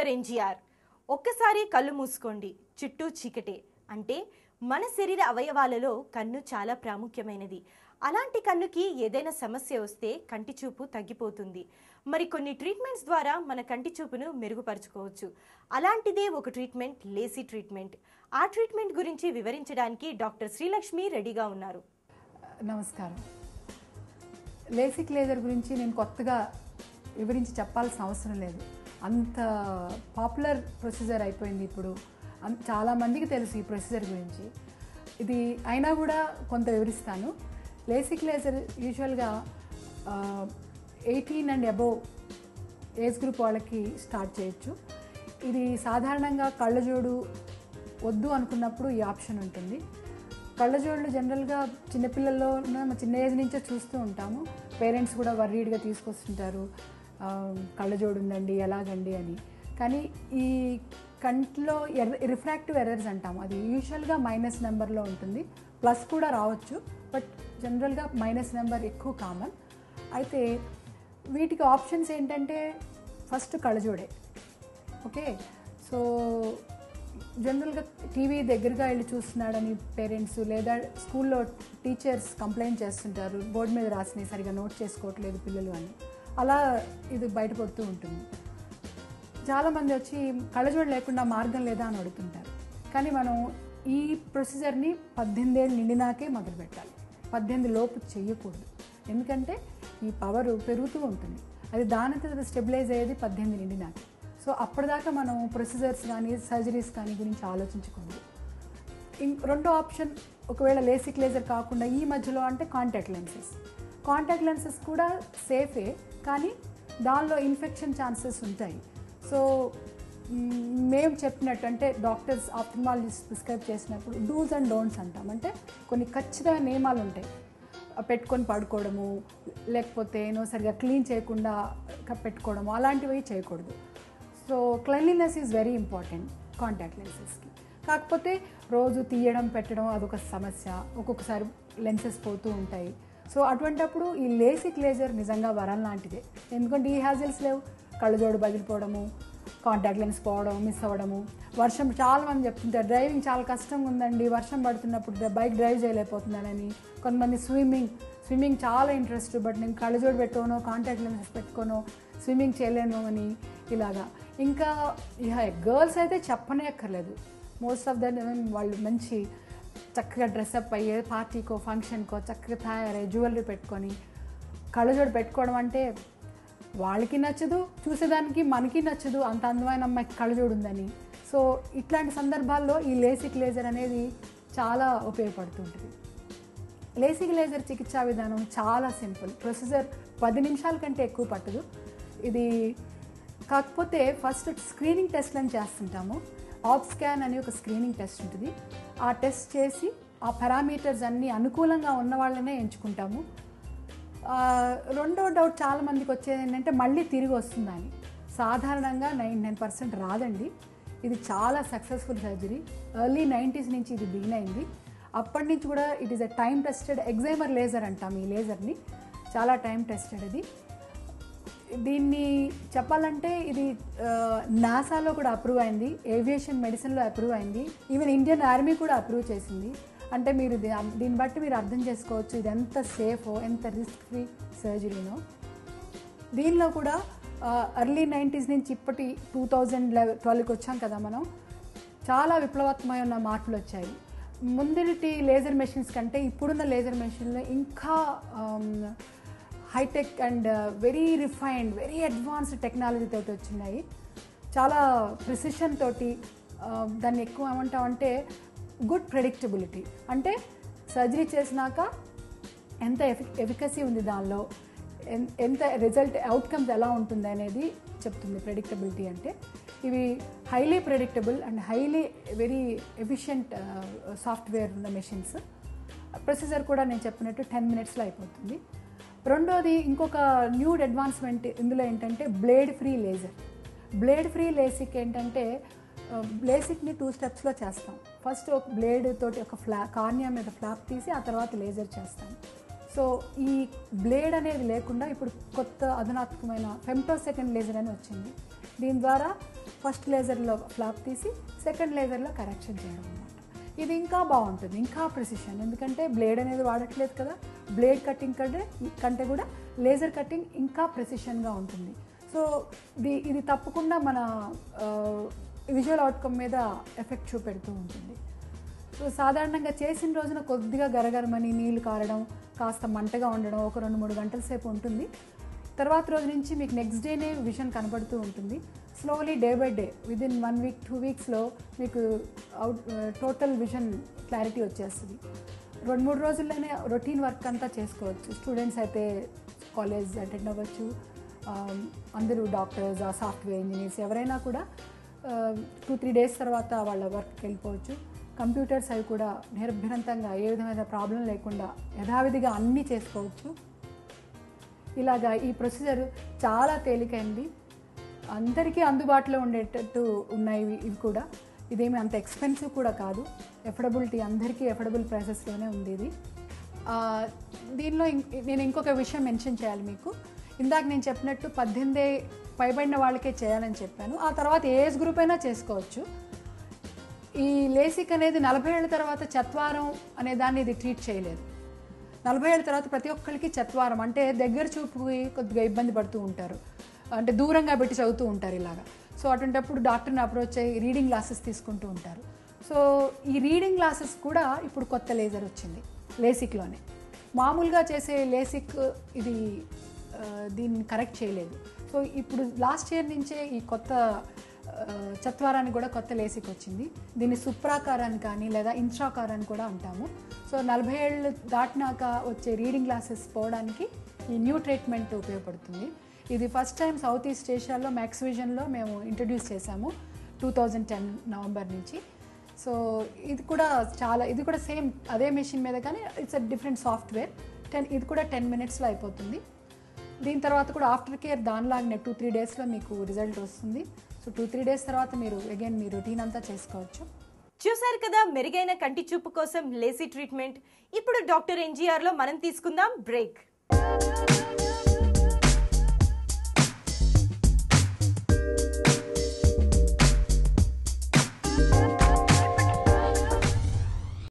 Doctor NGR ఒక్కసారి కళ్ళు మూసుకోండి చుట్టూ చీకటే. అంటే మన శరీర అవయవాలలో కన్ను చాలా ప్రాముఖ్యమైనది. అలాంటి కన్నుకి ఏదైనా సమస్య వస్తే కంటి చూపు తగ్గిపోతుంది. మరి కొన్ని ట్రీట్మెంట్స్ ద్వారా మన కంటి చూపును మెరుగుపరచుకోవచ్చు. అలాంటిదే ఒక ట్రీట్మెంట్ లేసీ ట్రీట్మెంట్. ఆ ట్రీట్మెంట్ గురించి వివరించడానికి డాక్టర్ శ్రీలక్ష్మి రెడీగా ఉన్నారు. నమస్కారం. లేసిక్ లేజర్ గురించి నేను కొత్తగా వివరించి చెప్పాల్సిన అవసరం లేదు. అంత పాపులర్ ప్రొసీజర్ అయిపోయింది ఇప్పుడు. చాలామందికి తెలుసు ఈ ప్రొసీజర్ గురించి. ఇది అయినా కూడా కొంత వివరిస్తాను. లేసిక్ లేజర్ యూజువల్గా eighteen and above age group వాళ్ళకి స్టార్ట్ చేయొచ్చు. ఇది సాధారణంగా కళ్ళజోడు వద్దు అనుకున్నప్పుడు ఈ ఆప్షన్ ఉంటుంది. కళ్ళజోళ్ళు జనరల్గా చిన్నపిల్లల్లో చిన్న ఏజ్ నుంచే చూస్తూ ఉంటాము. పేరెంట్స్ కూడా వర్రీడ్గా తీసుకొస్తుంటారు. కళ్ళజోడు ఉందండి ఎలాగండి అని. కానీ ఈ కంట్లో ఎర్ర రిఫ్రాక్టివ్ ఎర్రర్స్ అంటాము. అది యూజువల్గా మైనస్ నెంబర్లో ఉంటుంది. ప్లస్ కూడా రావచ్చు. బట్ జనరల్గా మైనస్ నెంబర్ ఎక్కువ కామన్. అయితే వీటికి ఆప్షన్స్ ఏంటంటే ఫస్ట్ కళ్ళజోడే. ఓకే? సో జనరల్గా టీవీ దగ్గరగా వెళ్ళి చూస్తున్నాడని పేరెంట్స్ లేదా స్కూల్లో టీచర్స్ కంప్లైంట్ చేస్తుంటారు. బోర్డు మీద రాసినవి సరిగా నోట్ చేసుకోవట్లేదు పిల్లలు అని. అలా ఇది బయటపడుతూ ఉంటుంది. చాలామంది వచ్చి కళ్ళజోడు లేకుండా మార్గం లేదా అని అడుగుతుంటారు. కానీ మనం ఈ ప్రొసీజర్ని పద్దెనిమిది ఏళ్ళు నిండినాకే మొదలు పెట్టాలి. పద్దెనిమిది లోపు చేయకూడదు ఎందుకంటే ఈ పవర్ పెరుగుతూ ఉంటుంది. అది దాని స్టెబిలైజ్ అయ్యేది పద్దెనిమిది నిండినాకే. సో అప్పటిదాకా మనం ప్రొసీజర్స్ కానీ సర్జరీస్ కానీ గురించి ఆలోచించకూడదు రెండో ఆప్షన్ ఒకవేళ లేసిక్ లేజర్ కాకుండా ఈ మధ్యలో అంటే కాంటాక్ట్ లెన్సెస్ కాంటాక్ట్ లెన్సెస్ కూడా సేఫే కానీ దానిలో ఇన్ఫెక్షన్ ఛాన్సెస్ ఉంటాయి. సో మేము చెప్పినట్టు అంటే డాక్టర్స్ ఆప్థమాలజిస్ట్ ప్రిస్క్రైబ్ చేసినప్పుడు డూస్ అండ్ డోంట్స్ అంటాం. అంటే కొన్ని ఖచ్చితమైన నియమాలు ఉంటాయి. పెట్టుకొని పడుకోవడము లేకపోతే ఏమో సరిగా క్లీన్ చేయకుండా పెట్టుకోవడము అలాంటివి చేయకూడదు. So cleanliness is very important contact లెన్సెస్కి. కాకపోతే రోజు తీయడం పెట్టడం అదొక సమస్య. ఒక్కొక్కసారి లెన్సెస్ పోతూ ఉంటాయి. సో అటువంటప్పుడు ఈ లేసిక్ లేజర్ నిజంగా వరం లాంటిదే. ఎందుకంటే ఈ హ్యాజిల్స్ లేవు. కళ్ళజోడు బదిలిపోవడము కాంటాక్ట్ లెన్స్ పోవడం మిస్ అవ్వడము. వర్షం చాలా మంది చెప్తుంటారు డ్రైవింగ్ చాలా కష్టంగా ఉందండి. వర్షం పడుతున్నప్పుడు బైక్ డ్రైవ్ చేయలేకపోతున్నానని. కొంతమంది స్విమ్మింగ్ స్విమ్మింగ్ చాలా ఇంట్రెస్ట్ బట్ నేను కళ్ళజోడు పెట్టుకోనో కాంటాక్ట్ లెన్సెస్ పెట్టుకోనో స్విమ్మింగ్ చేయలేను అని ఇలాగా. ఇంకా ఇక గర్ల్స్ అయితే చెప్పనే అక్కర్లేదు మోస్ట్ ఆఫ్ దట్ వాళ్ళు మంచి చక్కగా డ్రెస్అప్ అయ్యే పార్టీకో ఫంక్షన్కో చక్కగా తయారై జ్యువెలరీ పెట్టుకొని కళ్ళజోడు పెట్టుకోవడం అంటే వాళ్ళకి నచ్చదు చూసేదానికి మనకి నచ్చదు అంత అందమైన అమ్మాయికి కళ్ళజోడు ఉందని. సో ఇట్లాంటి సందర్భాల్లో ఈ లేసిక్ లేజర్ అనేది చాలా ఉపయోగపడుతుంటుంది. లేసిక్ లేజర్ చికిత్సా విధానం చాలా సింపుల్. ప్రొసీజర్ పది నిమిషాల కంటే ఎక్కువ పట్టదు. ఇది కాకపోతే ఫస్ట్ స్క్రీనింగ్ టెస్ట్లను చేస్తుంటాము. ఆప్ స్కాన్ అని ఒక స్క్రీనింగ్ టెస్ట్ ఉంటుంది. ఆ టెస్ట్ చేసి ఆ పారామీటర్స్ అన్నీ అనుకూలంగా ఉన్న వాళ్ళనే ఎంచుకుంటాము. రెండో డౌట్ చాలా మందికి వచ్చేది ఏంటంటే మళ్ళీ తిరిగి వస్తుందని. సాధారణంగా నైన్ నైన్ పర్సెంట్ రాదండి. ఇది చాలా సక్సెస్ఫుల్ సర్జరీ. ఎర్లీ నైంటీస్ నుంచి ఇది బిగిన్ అయింది. అప్పటి నుంచి కూడా it is a time tested excimer laser అంటాం ఈ లేజర్ని. చాలా టైం టెస్టెడ్ అది. దీన్ని చెప్పాలంటే ఇది నాసాలో కూడా అప్రూవ్ అయింది ఏవియేషన్ మెడిసిన్లో అప్రూవ్ అయింది ఈవెన్ ఇండియన్ ఆర్మీ కూడా అప్రూవ్ చేసింది. అంటే మీరు దీ- దీన్ని బట్టి మీరు అర్థం చేసుకోవచ్చు ఇది ఎంత సేఫో ఎంత రిస్క్ ఫ్రీ సర్జరీనో. దీనిలో కూడా అర్లీ నైంటీస్ నుంచి ఇప్పటి టూ థౌజండ్ లెవెన్ ట్వెల్వ్కి వచ్చాం కదా మనం చాలా విప్లవాత్మకమైన మార్పులు వచ్చాయి. ముందటి లేజర్ మెషిన్స్ కంటే ఇప్పుడున్న లేజర్ మెషిన్లో ఇంకా high tech and very refined very advanced technology తోటి వచ్చినాయి. చాలా ప్రిసిషన్ తోటి uh, దాన్ని ఎక్కువ ఏమంటామంటే గుడ్ ప్రెడిక్టబిలిటీ అంటే సర్జరీ చేసినాక ఎంత ఎఫి ఎఫికసీ ఉంది దానిలో ఎంత రిజల్ట్ అవుట్కమ్స్ ఎలా ఉంటుంది అనేది చెప్తుంది ప్రెడిక్టబిలిటీ అంటే. ఇవి highly predictable and highly very efficient software ఉన్న మెషిన్స్ ప్రొసీజర్ కూడా నేను చెప్పినట్టు టెన్ మినిట్స్లో అయిపోతుంది. రెండోది ఇంకొక న్యూ అడ్వాన్స్మెంట్ ఇందులో ఏంటంటే blade free laser. Blade free LASIK ఏంటంటే లేసిక్ని టూ స్టెప్స్లో చేస్తాం. ఫస్ట్ ఒక బ్లేడ్ తోటి ఒక ఫ్లా కార్నియా మీద ఫ్లాప్ తీసి ఆ తర్వాత లేజర్ చేస్తాం. సో ఈ బ్లేడ్ అనేది లేకుండా ఇప్పుడు కొత్త అధునాత్మకమైన ఫెమ్టో సెకండ్ లేజర్ అని వచ్చింది. దీని ద్వారా ఫస్ట్ లేజర్లో ఫ్లాప్ తీసి సెకండ్ లేజర్లో కరెక్షన్ చేయడం ఇది ఇంకా బాగుంటుంది ఇంకా ప్రెసిషన్ ఎందుకంటే బ్లేడ్ అనేది వాడట్లేదు కదా. బ్లేడ్ కటింగ్ కంటే కంటే కూడా లేజర్ కటింగ్ ఇంకా ప్రెసిషన్గా ఉంటుంది. సో ఇది ఇది తప్పకుండా మన విజువల్ అవుట్కమ్ మీద ఎఫెక్ట్ చూపెడుతూ ఉంటుంది. సో సాధారణంగా చేసిన రోజున కొద్దిగా గరగరమని నీళ్ళు కారడం కాస్త మంటగా ఉండడం ఒక రెండు మూడు గంటల సేపు ఉంటుంది. తర్వాత రోజు నుంచి మీకు నెక్స్ట్ డేనే విజన్ కనబడుతూ ఉంటుంది. Slowly day by day within one week two వీక్స్లో మీకు అవుట్ టోటల్ విజన్ క్లారిటీ వచ్చేస్తుంది. రెండు మూడు రోజుల్లోనే రొటీన్ వర్క్ అంతా చేసుకోవచ్చు. స్టూడెంట్స్ అయితే కాలేజ్ అటెండ్ అవ్వచ్చు. Um, అందరూ డాక్టర్స్ సాఫ్ట్వేర్ ఇంజనీర్స్ ఎవరైనా కూడా టూ త్రీ డేస్ తర్వాత వాళ్ళ వర్క్కి వెళ్ళిపోవచ్చు. కంప్యూటర్స్ అవి కూడా నిర్భరంతంగా ఏ విధమైన ప్రాబ్లం లేకుండా యథావిధిగా అన్నీ చేసుకోవచ్చు. ఇలాగా ఈ ప్రొసీజర్ చాలా తేలికైంది. అందరికీ అందుబాటులో ఉండేటట్టు ఉన్నాయి ఇవి- కూడా. ఇదేమి అంత ఎక్స్పెన్సివ్ కూడా కాదు. ఎఫర్డబిలిటీ అందరికీ ఎఫర్డబుల్ ప్రైసెస్లోనే ఉంది ఇది దీనిలో ఇం- నేను ఇంకొక విషయం మెన్షన్ చేయాలి మీకు. ఇందాక నేను చెప్పినట్టు పద్దెనిమిది పైబడిన వాళ్ళకే చేయాలని చెప్పాను. ఆ తర్వాత ఏజ్ గ్రూప్ అయినా చేసుకోవచ్చు. ఈ లేసిక్ అనేది నలభై ఏళ్ళ తర్వాత చత్వారం అనే దాన్ని ఇది ట్రీట్ చేయలేదు. నలభై ఏళ్ళ తర్వాత ప్రతి ఒక్కరికి చత్వారం అంటే దగ్గర చూపుకి కొద్దిగా ఇబ్బంది పడుతూ ఉంటారు. అంటే దూరంగా పెట్టి చదువుతూ ఉంటారు ఇలాగా. సో అటువంటిప్పుడు డాక్టర్ని అప్రోచ్ అయ్యి రీడింగ్ గ్లాసెస్ తీసుకుంటూ ఉంటారు. సో ఈ రీడింగ్ గ్లాసెస్ కూడా ఇప్పుడు కొత్త లేజర్ వచ్చింది లేసిక్లోనే. మామూలుగా చేసే లేసిక్ ఇది దీన్ని కరెక్ట్ చేయలేదు. సో ఇప్పుడు లాస్ట్ ఇయర్ నుంచే ఈ కొత్త చత్వారానికి కూడా కొత్త లేసిక్ వచ్చింది దీన్ని సుప్రాకారాన్ని కానీ లేదా ఇన్స్ట్రాకారాన్ని కూడా అంటాము. సో నలభై ఏళ్ళు దాటినాక వచ్చే రీడింగ్ గ్లాసెస్ పోవడానికి ఈ న్యూ ట్రీట్మెంట్ ఉపయోగపడుతుంది. ఇది ఫస్ట్ టైం సౌత్ ఈస్ట్ ఏషియాలో మ్యాక్స్ విజన్లో మేము ఇంట్రడ్యూస్ చేశాము టూ థౌజండ్ టెన్ నవంబర్ నుంచి. సో ఇది కూడా చాలా ఇది కూడా సేమ్ అదే మెషిన్ మీద కానీ it's a different software. Ten ఇది కూడా టెన్ మినిట్స్లో అయిపోతుంది. దీని తర్వాత కూడా ఆఫ్టర్ కేర్ దానిలాగానే టూ త్రీ డేస్లో మీకు రిజల్ట్ వస్తుంది. సో టూ త్రీ డేస్ తర్వాత మీరు అగైన్ మీ రొటీన్ అంతా చేసుకోవచ్చు. చూశారు కదా మెరుగైన కంటి చూపు కోసం లేసీ ట్రీట్మెంట్ ఇప్పుడు డాక్టర్ ఎన్జీఆర్లో మనం తీసుకుందాం బ్రేక్